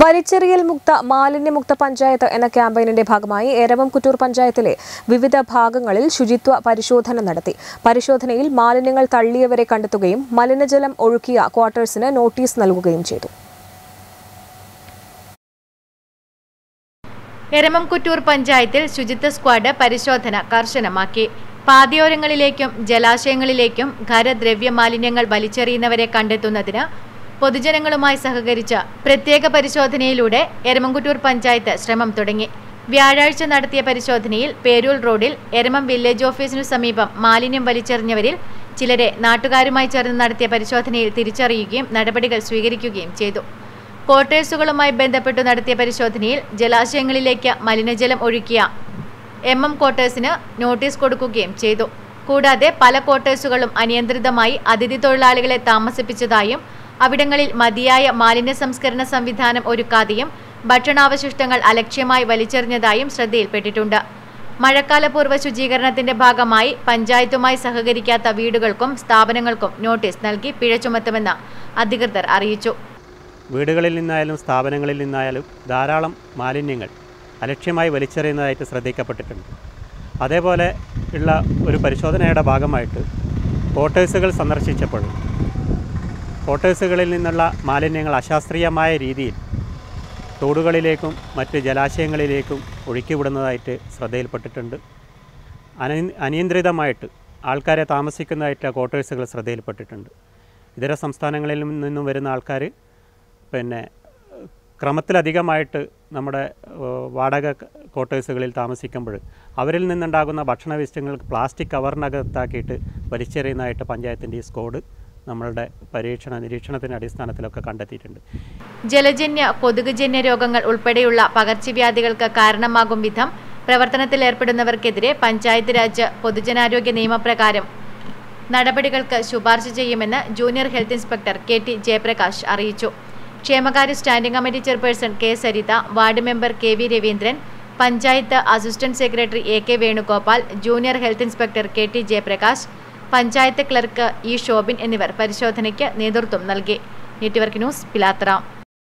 വലിച്ചെറിയൽ മുക്ത മാലിന്യമുക്ത പഞ്ചായത്ത് എന്ന ക്യാമ്പയിനിന്റെ ഭാഗമായി എരവം കുറ്റൂർ പഞ്ചായത്തിലെ വിവിധ ഭാഗങ്ങളിൽ ശുചിത്വ പരിശോധന നടത്തി. പരിശോധനയിൽ മാലിന്യങ്ങൾ തള്ളിയവരെ കണ്ടെത്തുകയും മലിനജലം ഒഴുക്കിയ ക്വാർട്ടേഴ്സിന് നോട്ടീസ് നൽകുകയും ചെയ്തു. എരമംകുറ്റൂർ പഞ്ചായത്തിൽ ശുചിത്വ സ്ക്വാഡ് പരിശോധന കർശനമാക്കി. പാതയോരങ്ങളിലേക്കും ജലാശയങ്ങളിലേക്കും ഖരദ്രവ്യ മാലിന്യങ്ങൾ വലിച്ചെറിയുന്നവരെ കണ്ടെത്തുന്നതിന് പൊതുജനങ്ങളുമായി സഹകരിച്ച് പ്രത്യേക പരിശോധനയിലൂടെ എരമംകുറ്റൂർ പഞ്ചായത്ത് ശ്രമം തുടങ്ങി. വ്യാഴാഴ്ച നടത്തിയ പരിശോധനയിൽ പേരൂൽ റോഡിൽ എരമം വില്ലേജ് ഓഫീസിനു സമീപം മാലിന്യം വലിച്ചെറിഞ്ഞവരിൽ ചിലരെ നാട്ടുകാരുമായി ചേർന്ന് നടത്തിയ പരിശോധനയിൽ തിരിച്ചറിയുകയും നടപടികൾ സ്വീകരിക്കുകയും ചെയ്തു. ക്വാർട്ടേഴ്സുകളുമായി ബന്ധപ്പെട്ട് നടത്തിയ പരിശോധനയിൽ ജലാശയങ്ങളിലേക്ക് മലിനജലം ഒഴുക്കിയ എം എം ക്വാർട്ടേഴ്സിന് നോട്ടീസ് കൊടുക്കുകയും ചെയ്തു. കൂടാതെ പല ക്വാർട്ടേഴ്സുകളും അനിയന്ത്രിതമായി അതിഥി തൊഴിലാളികളെ താമസിപ്പിച്ചതായും അവിടങ്ങളിൽ മതിയായ മാലിന്യ സംസ്കരണ സംവിധാനം ഒരുക്കാതെയും ഭക്ഷണാവശിഷ്ടങ്ങൾ അലക്ഷ്യമായി വലിച്ചെറിഞ്ഞതായും ശ്രദ്ധയിൽപ്പെട്ടിട്ടുണ്ട്. മഴക്കാലപൂർവ ശുചീകരണത്തിന്റെ ഭാഗമായി പഞ്ചായത്തുമായി സഹകരിക്കാത്ത വീടുകൾക്കും സ്ഥാപനങ്ങൾക്കും നോട്ടീസ് നൽകി പിഴ ചുമത്തുമെന്ന് അധികൃതർ അറിയിച്ചു. വീടുകളിൽ നിന്നായാലും സ്ഥാപനങ്ങളിൽ നിന്നായാലും ധാരാളം മാലിന്യങ്ങൾ അലക്ഷ്യമായി വലിച്ചെറിയുന്നതായിട്ട് ശ്രദ്ധിക്കപ്പെട്ടിട്ടുണ്ട്. അതേപോലെ ഉള്ള ഒരു പരിശോധനയുടെ ഭാഗമായിട്ട് ക്വാർട്ടേഴ്സുകൾ സന്ദർശിച്ചപ്പോൾ ക്വാർട്ടേഴ്സുകളിൽ നിന്നുള്ള മാലിന്യങ്ങൾ അശാസ്ത്രീയമായ രീതിയിൽ തോടുകളിലേക്കും മറ്റ് ജലാശയങ്ങളിലേക്കും ഒഴുക്കിവിടുന്നതായിട്ട് ശ്രദ്ധയിൽപ്പെട്ടിട്ടുണ്ട്. അനി അനിയന്ത്രിതമായിട്ട് ആൾക്കാരെ താമസിക്കുന്നതായിട്ട് ക്വാർട്ടേഴ്സുകൾ ശ്രദ്ധയിൽപ്പെട്ടിട്ടുണ്ട്. ഇതര സംസ്ഥാനങ്ങളിൽ നിന്നും വരുന്ന ആൾക്കാർ പിന്നെ ക്രമത്തിലധികമായിട്ട് നമ്മുടെ വാടക ക്വാർട്ടേഴ്സുകളിൽ താമസിക്കുമ്പോൾ അവരിൽ നിന്നുണ്ടാകുന്ന ഭക്ഷണ വേസ്റ്റങ്ങൾ പ്ലാസ്റ്റിക് കവറിനകത്താക്കിയിട്ട് വലിച്ചെറിയുന്നതായിട്ട് പഞ്ചായത്തിന്റെ ഈ സ്കോഡ് നമ്മളുടെ പരീക്ഷണ നിരീക്ഷണത്തിന്റെ അടിസ്ഥാനത്തിലൊക്കെ കണ്ടെത്തിയിട്ടുണ്ട്. ജലജന്യ കൊതുകുജന്യ രോഗങ്ങൾ ഉൾപ്പെടെയുള്ള പകർച്ചവ്യാധികൾക്ക് കാരണമാകും വിധം പ്രവർത്തനത്തിൽ ഏർപ്പെടുന്നവർക്കെതിരെ പഞ്ചായത്ത് രാജ് പൊതുജനാരോഗ്യ നിയമപ്രകാരം നടപടികൾക്ക് ശുപാർശ ചെയ്യുമെന്ന് junior health inspector K T Jayaprakash അറിയിച്ചു. ക്ഷേമകാര്യ standing committee chairperson K Saritha ward member K V Raveendran panchayat assistant secretary A K Venugopal junior health inspector K T Jayaprakash panchayat clerk E Shobin എന്നിവർ പരിശോധനയ്ക്ക് നേതൃത്വം നൽകി. Network news Pilathara.